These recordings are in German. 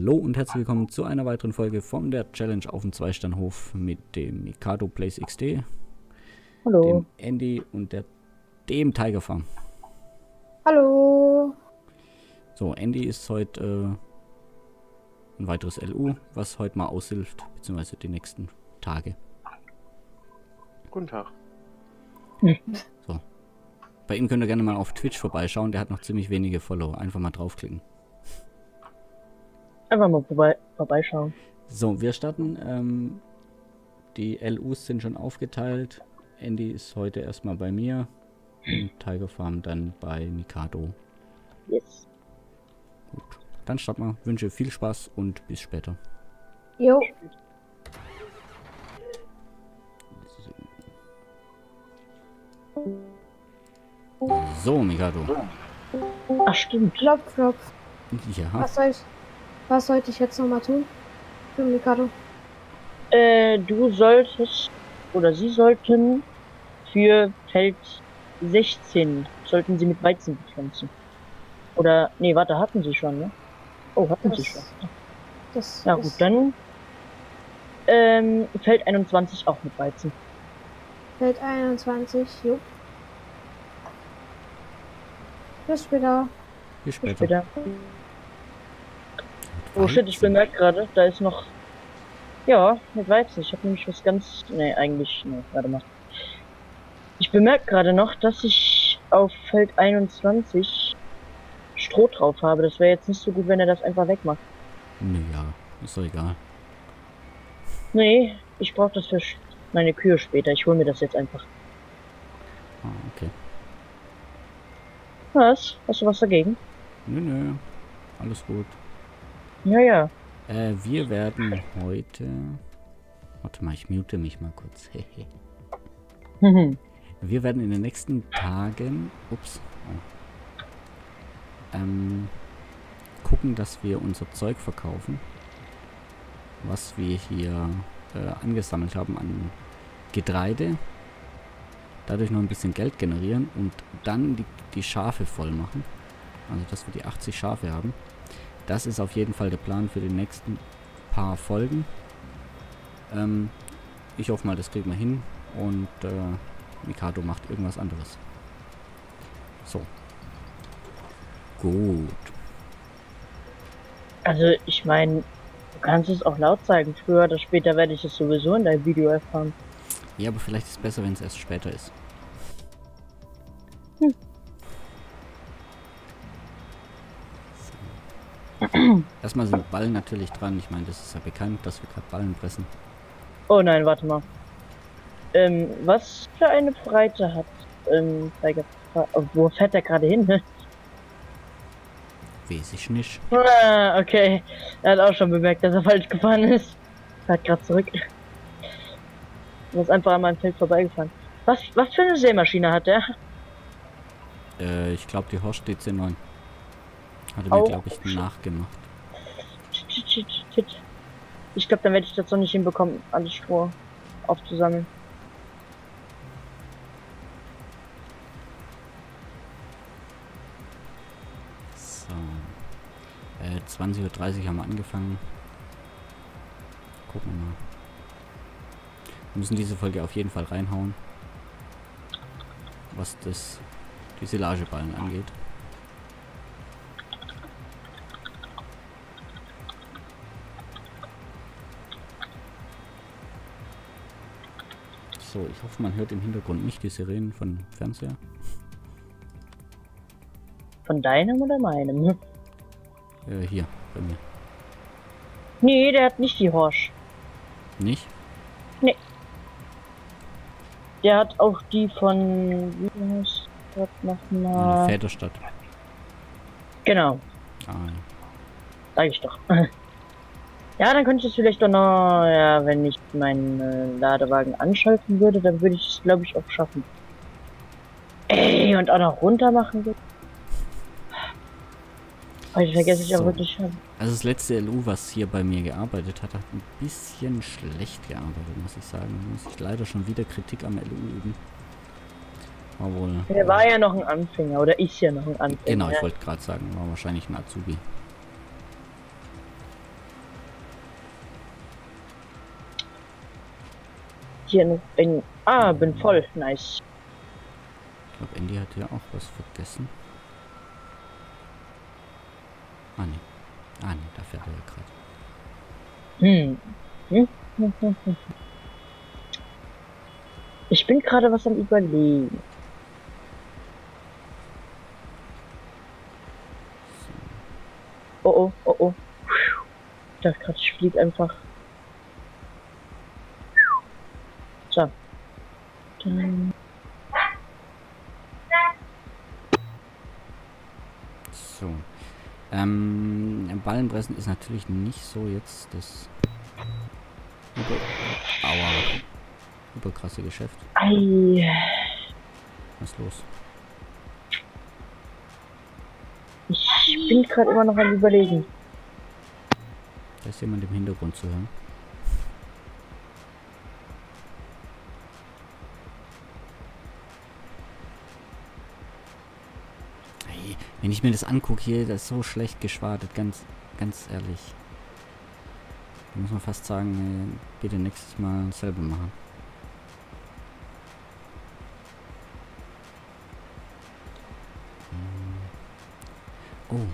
Hallo und herzlich willkommen zu einer weiteren Folge von der Challenge auf dem Zweisternhof mit dem Mikado Place XD, Hallo. dem Andy und der, dem Tiger Farm. Hallo. So, Andy ist heute äh, ein weiteres LU, was heute mal aushilft, beziehungsweise die nächsten Tage. Guten Tag. Bei ihm könnt ihr gerne mal auf Twitch vorbeischauen, der hat noch ziemlich wenige Follower. Einfach mal draufklicken. Einfach mal vorbei, vorbeischauen. So, wir starten. Ähm, die LUs sind schon aufgeteilt. Andy ist heute erstmal bei mir. Und Tiger Farm dann bei Mikado. Yes. Gut. Dann starten wir. Wünsche viel Spaß und bis später. Jo. So, Mikado. Ach, stimmt. Klopf, klopf. Ja, Was soll ich, was sollte ich jetzt nochmal tun? Für Mikado. Äh, du solltest, oder sie sollten für Feld 16, sollten sie mit Weizen bepflanzen. Oder, nee, warte, hatten sie schon, ne? Oh, hatten sie Das- schon. Das Ja gut, dann, ähm, Feld 21 auch mit Weizen. Feld 21. Jo. Bis später. bis Bis später. Oh shit, ich bemerke gerade, da ist noch, ja, mit Weizen. Ich habe nämlich was ganz, nee, eigentlich, nee, warte mal. Ich bemerke gerade noch, dass ich auf Feld 21 Stroh drauf habe. Das wäre jetzt nicht so gut, wenn er das einfach wegmacht. Naja, ist doch egal. Nee, ich brauche das für meine Kühe später. Ich hole mir das jetzt einfach. Ah, okay. Was? Hast du was dagegen? Nö, nö. Alles gut. Ja, ja. Äh, wir werden heute. Warte mal, ich mute mich mal kurz. Wir werden in den nächsten Tagen. Ups. Oh, ähm, gucken, dass wir unser Zeug verkaufen. Was wir hier äh, angesammelt haben an Getreide. Dadurch noch ein bisschen Geld generieren und dann die, die Schafe voll machen. Also, dass wir die 80 Schafe haben. Das ist auf jeden Fall der Plan für die nächsten paar Folgen. Ähm, ich hoffe mal, das kriegen wir hin. Und äh, Mikado macht irgendwas anderes. So. Gut. Also, ich meine, du kannst es auch laut zeigen. Früher oder später werde ich es sowieso in deinem Video erfahren. Ja, aber vielleicht ist es besser, wenn es erst später ist. Erstmal sind Ballen natürlich dran. Ich meine, das ist ja bekannt, dass wir gerade Ballen pressen. Oh nein, warte mal. Ähm, was für eine Breite hat, ähm, Tiger oh, wo fährt der gerade hin? Weiß ich nicht. ah, okay. Er hat auch schon bemerkt, dass er falsch gefahren ist. Fährt gerade zurück. Er ist einfach an meinem Feld vorbeigefahren. Was, was für eine Sämaschine hat der? Äh, ich glaube, die Horst DC9. Hat er mir, glaube ich, nachgemacht. Ich glaube, dann werde ich das noch nicht hinbekommen, alles Stroh aufzusammeln. So. Äh, 20.30 Uhr haben wir angefangen. Gucken wir mal. Wir müssen diese Folge auf jeden Fall reinhauen. Was das die Silageballen angeht. So, ich hoffe, man hört im Hintergrund nicht die Sirenen von Fernseher. Von deinem oder meinem? Äh, hier, bei mir. Nee, der hat nicht die Horsch. Nicht? Der hat auch die von, wie heißt das nochmal? Väterstadt. Genau. Ah, ja. Sag ich doch. Ja, dann könnte ich es vielleicht doch noch, ja, wenn ich meinen äh, Ladewagen anschalten würde, dann würde ich es, glaube ich, auch schaffen. Ey, und auch noch runter machen würde. Heute vergesse ich auch So. wirklich schon. Also das letzte LU, was hier bei mir gearbeitet hat, hat ein bisschen schlecht gearbeitet, muss ich sagen. Muss ich leider schon wieder Kritik am LU üben. War wohl. Der war ja noch ein Anfänger, oder ist ja noch ein Anfänger. Genau, ich wollte gerade sagen, war wahrscheinlich ein Azubi. Hier noch ein... Ah, bin voll. Nice. Ich glaube, Andy hat ja auch was vergessen. Ah, nee. Ah, nee, da fährt er ja gerade. Hm. Hm, hm, hm, hm. Ich bin gerade was am überlegen. Oh oh, oh oh. Dachte gerade, ich fliege einfach. So. Dann. So. Ähm, Ballenpressen ist natürlich nicht so jetzt das über, aua, überkrasse Geschäft. Ei. Was ist los? Ich bin gerade immer noch am überlegen. Da ist jemand im Hintergrund zu hören. Wenn ich mir das angucke hier, das ist so schlecht geschwadet, ganz, ganz ehrlich. Da muss man fast sagen, äh, bitte nächstes Mal selber machen. Hm. Oh.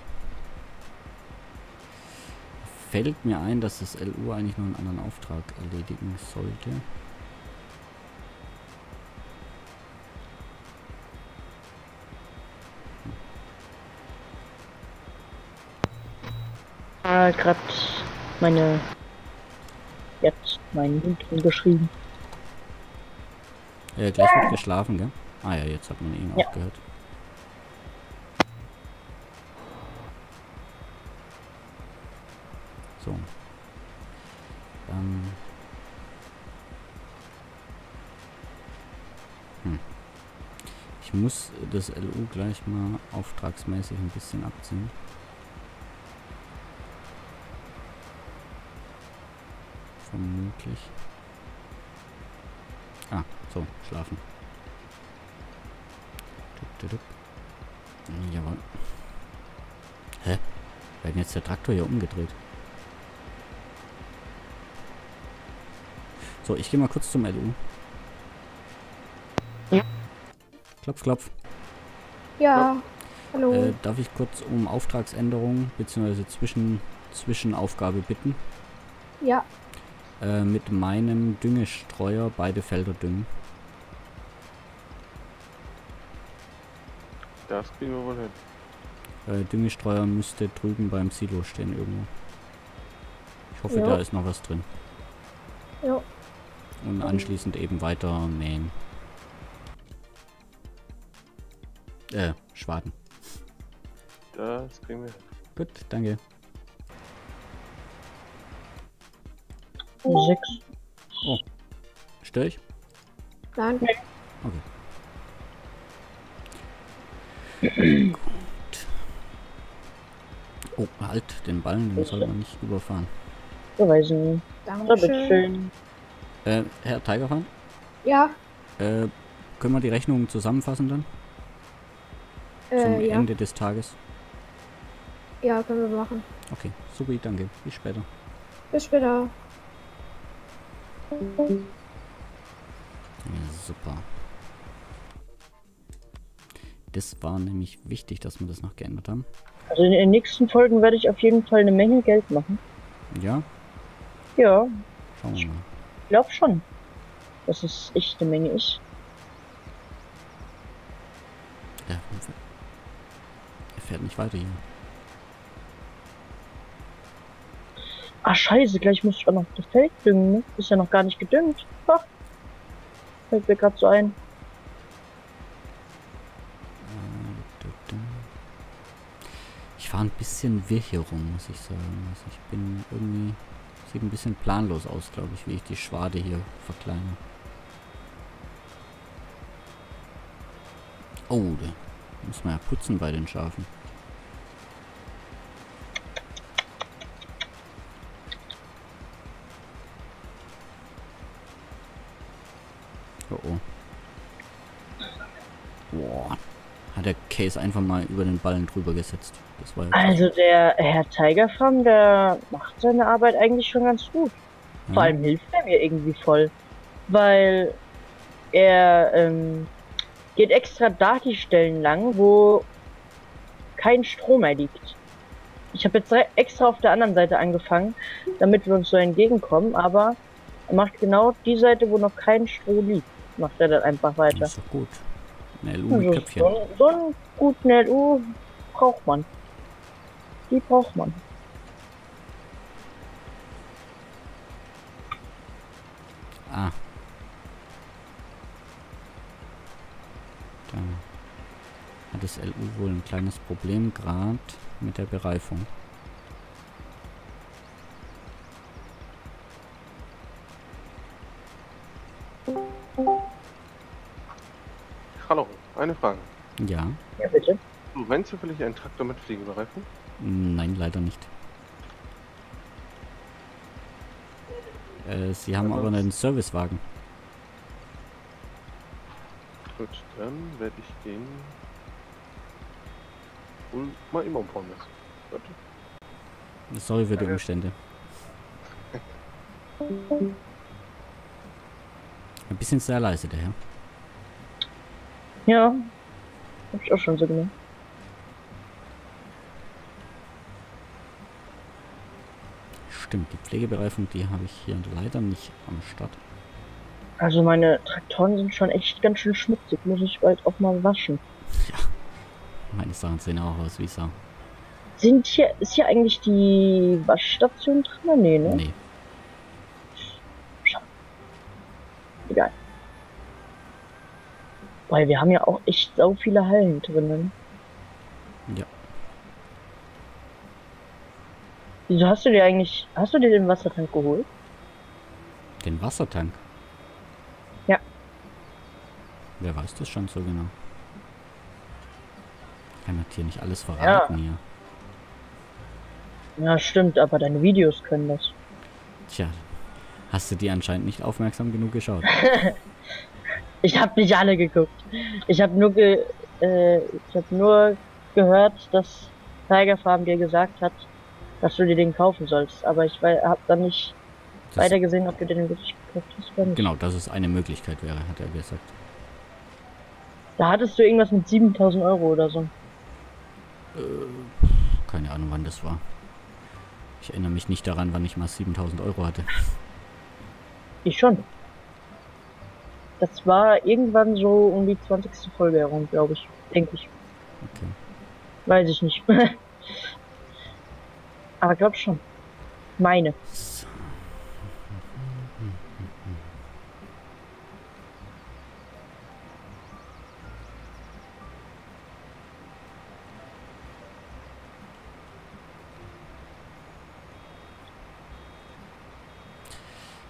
Fällt mir ein, dass das LU eigentlich noch einen anderen Auftrag erledigen sollte. Ah, gerade meine. Jetzt meinen Hund umgeschrieben. Ja, gleich wird geschlafen, gell? Ah ja, jetzt hat man ihn Ja. auch gehört. So. Ähm. Hm. Ich muss das LU gleich mal auftragsmäßig ein bisschen abziehen. Vermutlich. Ah, so, schlafen. Dup, dup, dup. Jawohl. Hä? Wer hat denn jetzt der Traktor hier umgedreht? So, ich gehe mal kurz zum LU. Ja. Klopf, klopf. Ja. Hallo. Äh, darf ich kurz um Auftragsänderung bzw. Zwischen, Zwischenaufgabe bitten? ja. Äh, mit meinem Düngestreuer beide Felder düngen. Das kriegen wir wohl hin. Äh, Düngestreuer müsste drüben beim Silo stehen irgendwo. Ich hoffe, Ja. da ist noch was drin. Ja. Und anschließend eben weiter mähen. Äh, Schwaden. Das kriegen wir hin. Gut, danke. Sechs. Stör ich? Nein. Gut. Oh, halt, den Ballen, den soll man nicht überfahren. Beweisen. Da Dankeschön. Äh, Herr Tigerfahren, Ja. äh, können wir die Rechnung zusammenfassen dann? Zum Äh, ja. Ende des Tages? Ja, können wir machen. Okay, super, danke. Bis später. Bis später. Super. Das war nämlich wichtig, dass wir das noch geändert haben. Also in den nächsten Folgen werde ich auf jeden Fall eine Menge Geld machen. Ja, Ja, schauen wir mal. ich glaube schon. Dass es echt eine Menge ist. Ja, er fährt nicht weiter hier. Ah, scheiße, gleich muss ich auch noch das Feld düngen, ne? Ist ja noch gar nicht gedüngt. Ha. Fällt mir gerade so ein. Ich fahre ein bisschen wirr hier rum, muss ich sagen. Also ich bin irgendwie... Sieht ein bisschen planlos aus, glaube ich, wie ich die Schwade hier verkleinere. Oh, da muss man ja putzen bei den Schafen. Case einfach mal über den Ballen drüber gesetzt. Also der Herr Tigerfarm, der macht seine Arbeit eigentlich schon ganz gut. Vor Ja. allem hilft er mir irgendwie voll. weil er ähm, geht extra da die Stellen lang, wo kein Strom mehr liegt. Ich habe jetzt extra auf der anderen Seite angefangen, damit wir uns so entgegenkommen, aber er macht genau die Seite, wo noch kein Stroh liegt. Macht er dann einfach weiter. Das ist doch gut. Eine LU mit Köpfchen. so, so einen guten LU braucht man. Die braucht man. Ah. Da hat das LU wohl ein kleines Problem gerade mit der Bereifung. Ja, Ja, bitte. Du meinst zufällig einen Traktor mit Fliegebereifung? nein, leider nicht. Äh, Sie haben aber einen Servicewagen. Gut, dann werde ich den wohl mal immer umbauen lassen. Gut. Sorry für die. Umstände. Ein bisschen sehr leise, der Herr. Ja. Hab ich auch schon so genommen. Stimmt, die Pflegebereifung, die habe ich hier leider nicht am Start. Also meine Traktoren sind schon echt ganz schön schmutzig. Muss ich bald auch mal waschen. Meine Sachen sehen auch aus wie Sau. Sind hier, ist hier eigentlich die Waschstation drin? Nee, ne? Nee, Egal. Weil wir haben ja auch echt so viele Hallen drinnen. ja. Wieso hast du dir eigentlich, hast du dir den Wassertank geholt? Den Wassertank. Ja. Wer weiß das schon so genau? Ich kann das hier nicht alles verraten hier. Ja, stimmt, aber deine Videos können das. Tja, hast du die anscheinend nicht aufmerksam genug geschaut? Ich habe nicht alle geguckt. Ich habe nur ge, äh, ich habe nur gehört, dass Tiger Farm dir gesagt hat, dass du dir den kaufen sollst. Aber ich habe dann nicht Das, weiter gesehen, ob du den wirklich gekauft hast oder nicht. genau, dass es eine Möglichkeit wäre, hat er gesagt. Da hattest du irgendwas mit 7000 Euro oder so. Keine Ahnung, wann das war. Ich erinnere mich nicht daran, wann ich mal 7000 Euro hatte. Ich schon. Das war irgendwann so um die 20. Folge herum, glaube ich. Denke ich. Okay. Weiß ich nicht. Aber glaub schon. Meine.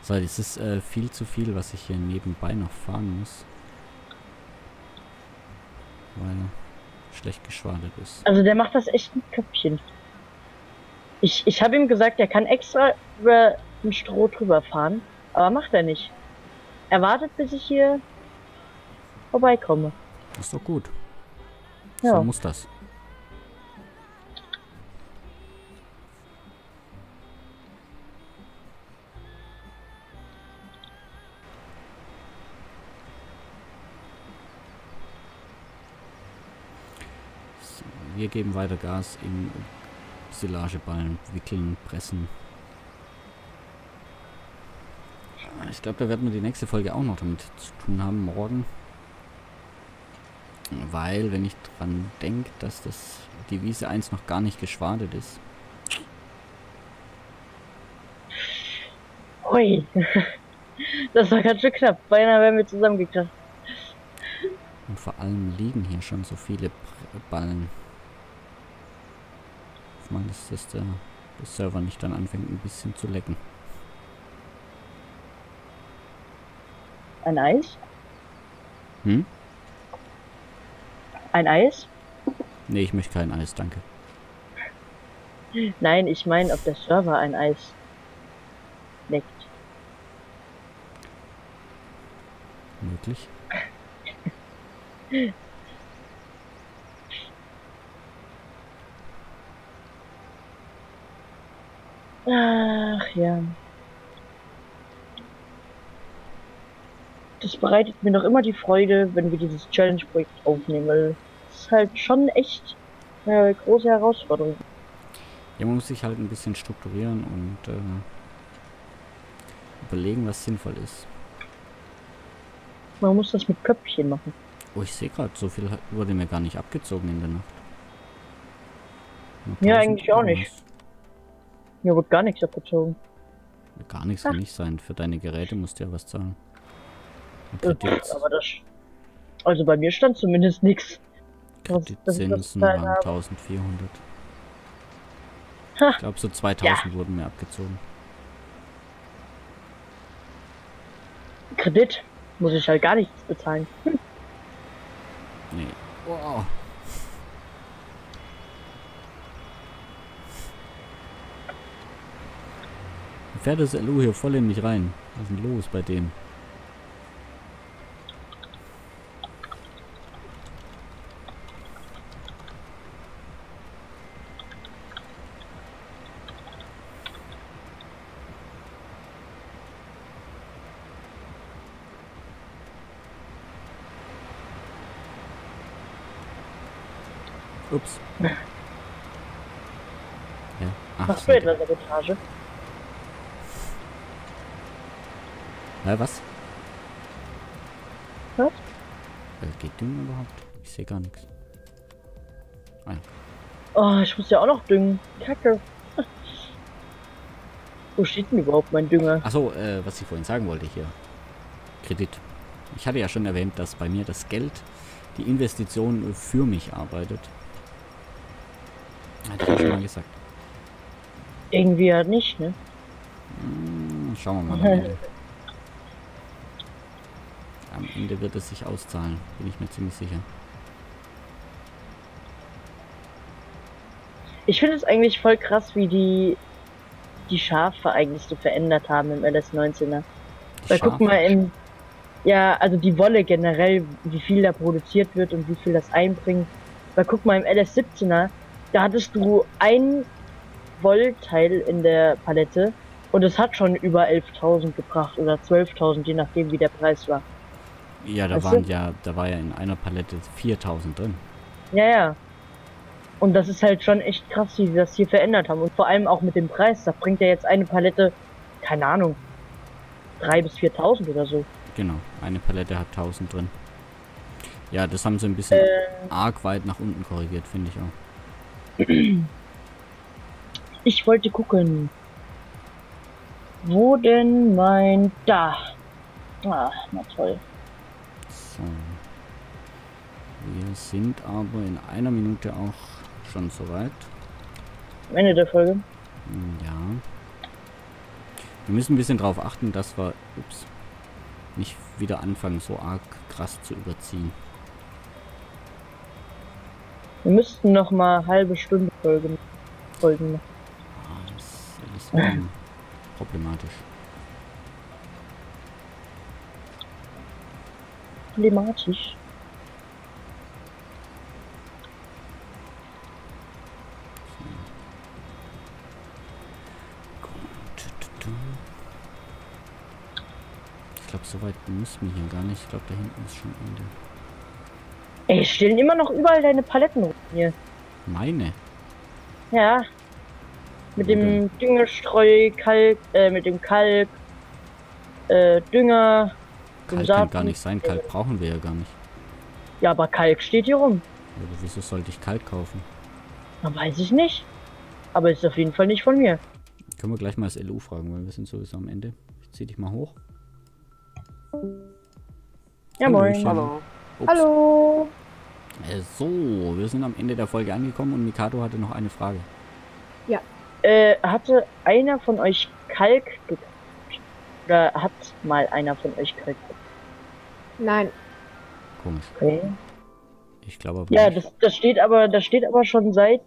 So. Das ist äh, viel zu viel, was ich hier nebenbei noch fahren muss. Weil schlecht geschwadert ist. Also der macht das echt mit Köpfchen. Ich, ich habe ihm gesagt, er kann extra über den Stroh drüber fahren, aber macht er nicht. Er wartet, bis ich hier vorbeikomme. Ist doch gut. Ja. So muss das. Wir geben weiter Gas im Silageballen, wickeln, pressen. Ich glaube, da werden wir die nächste Folge auch noch damit zu tun haben, morgen. Weil, wenn ich dran denke, dass das die Wiese 1 noch gar nicht geschwadet ist. Hui. Das war ganz schön knapp. Beinahe wären wir zusammengekracht. Und vor allem liegen hier schon so viele Ballen. Ich meine, dass das der, der Server nicht dann anfängt, ein bisschen zu lecken. Ein Eis? Hm? Ein Eis? Nee, ich möchte kein Eis, danke. Nein, ich meine, ob der Server ein Eis leckt. Möglich. Ach ja. das bereitet mir noch immer die Freude, wenn wir dieses Challenge-Projekt aufnehmen, weil es ist halt schon echt eine große Herausforderung. Ja, man muss sich halt ein bisschen strukturieren und äh, überlegen, was sinnvoll ist. Man muss das mit Köpfchen machen. Oh, ich sehe gerade, so viel hat- wurde mir gar nicht abgezogen in der Nacht. Ja, 1000 eigentlich auch nicht. Mir wird gar nichts abgezogen. Gar nichts kann nicht sein. Für deine Geräte musst du ja was zahlen. Aber das. Also bei mir stand zumindest nichts. Kreditzinsen waren habe. 1400. Ha. Ich glaube, so 2000 wurden mir abgezogen. Kredit muss ich halt gar nichts bezahlen. Nee. Wow. Fährt das LU hier voll in mich rein. Was ist denn los bei dem? Ups. Ja. Ach, Machst du etwa Sabotage? Hä, was? Was? Äh, geht Düngen überhaupt? Ich sehe gar nichts. Oh, ich muss ja auch noch düngen. Kacke. Wo steht denn überhaupt mein Dünger? Achso, äh, was ich vorhin sagen wollte hier. Kredit. Ich hatte ja schon erwähnt, dass bei mir das Geld, die Investition für mich arbeitet. Hatte ich ja schon mal gesagt. Irgendwie halt nicht, ne? Hm, schauen wir mal am Ende. Wird es sich auszahlen, bin ich mir ziemlich sicher. Ich finde es eigentlich voll krass, wie die die Schafe eigentlich so verändert haben im LS19er. Die Weil guck mal im ja, also die Wolle generell, wie viel da produziert wird und wie viel das einbringt. Weil guck mal im LS17er, da hattest du ein Wollteil in der Palette und es hat schon über 11.000 gebracht oder 12.000, je nachdem wie der Preis war. Ja, da Weißt waren du? ja, da war ja in einer Palette 4000 drin. Ja, ja. Und das ist halt schon echt krass, wie sie das hier verändert haben. Und vor allem auch mit dem Preis. Da bringt ja jetzt eine Palette, keine Ahnung, 3.000 bis 4.000 oder so. Genau, eine Palette hat 1000 drin. Ja, das haben sie ein bisschen Äh, arg weit nach unten korrigiert, finde ich auch. ich wollte gucken. Wo denn mein... Da. Ah, na toll. So. Wir sind aber in einer Minute auch schon soweit. Am Ende der Folge. Hm, Ja. Wir müssen ein bisschen darauf achten, dass wir ups, nicht wieder anfangen, so arg krass zu überziehen. Wir müssten noch mal halbe Stunde Folgen, Folgen. Ah, das, ist problematisch. Problematisch. Ich glaube, so weit müssen wir hier gar nicht. Ich glaube, da hinten ist schon Ende. Ey, stehen immer noch überall deine Paletten rum hier. Meine? Ja. Mit dem Düngestreu, Kalk, äh, mit dem Kalk, äh, Dünger, Kalk kann gar nicht sein. Kalk brauchen wir ja gar nicht. Ja, aber Kalk steht hier rum. Aber wieso sollte ich Kalk kaufen? Na, weiß ich nicht. Aber ist auf jeden Fall nicht von mir. Können wir gleich mal das LU fragen, weil wir sind sowieso am Ende. Ich zieh dich mal hoch. Ja, moin. Hallöchen. Hallo. Ups. Hallo. Äh, so, wir sind am Ende der Folge angekommen und Mikado hatte noch eine Frage. Äh, hatte einer von euch Kalk gekauft? Oder hat mal einer von euch Kalk gekauft? Nein. Komisch. Okay. Ich glaube aber Ja, nicht. das, das steht aber, das steht aber schon seit,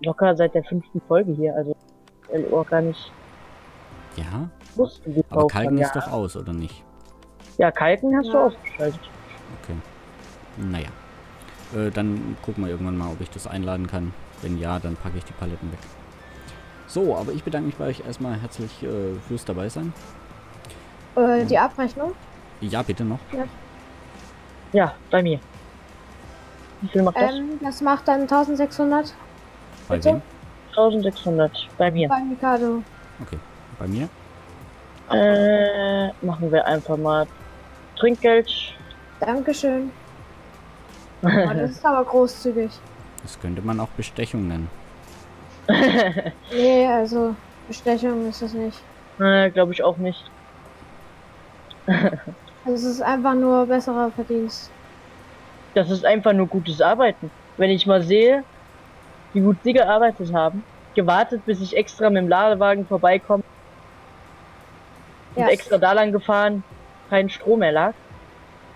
locker seit der fünften Folge hier, also, LO gar nicht Ja, wussten, gekauft aber Kalken haben, ja. ist doch aus, oder nicht? Ja, Kalken hast du Ja. ausgeschaltet. Okay. Naja. Äh, dann gucken wir irgendwann mal, ob ich das einladen kann. Wenn ja, dann packe ich die Paletten weg. So, aber ich bedanke mich bei euch erstmal herzlich äh, fürs dabei sein. Äh, die Abrechnung? Ja, bitte noch. Ja, bei mir. Wie viel macht das? Ähm, das macht dann 1600 Bei bitte? wem? 1600 bei mir. bei Mikado. Okay. Bei mir? Äh, machen wir einfach mal Trinkgeld. Dankeschön. Oh, das ist aber großzügig. Das könnte man auch Bestechung nennen. Nee, also Bestechung ist das nicht. äh, Glaube ich auch nicht. Also es ist einfach nur besserer Verdienst. Das ist einfach nur gutes Arbeiten. Wenn ich mal sehe, wie gut die gearbeitet haben, gewartet, bis ich extra mit dem Ladewagen vorbeikomme und Ja. extra da lang gefahren, kein Strom mehr lag.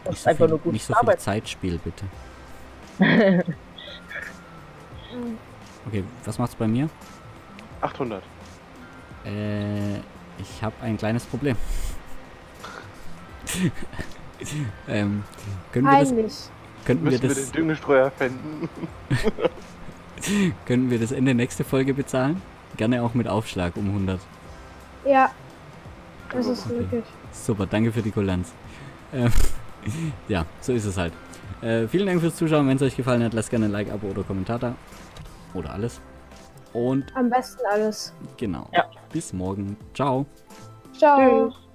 Das Nicht ist so einfach viel, nur gutes nicht so viel Arbeiten. Zeitspiel, bitte. Okay, was macht's bei mir? 800. Äh, ich habe ein kleines Problem. ähm, können wir das, Eigentlich. könnten wir Müssen wir den das, Düngestreuer fänden? können wir das Ende nächste Folge bezahlen? Gerne auch mit Aufschlag um 100. Ja. Das ist Okay. möglich. Super, danke für die Kulanz. Ähm, ja, so ist es halt. Äh, vielen Dank fürs Zuschauen. Wenn es euch gefallen hat, lasst gerne ein Like, Abo oder Kommentar da. Oder alles. Und Am besten alles. genau. Ja. Bis morgen. Ciao. Ciao. Tschüss.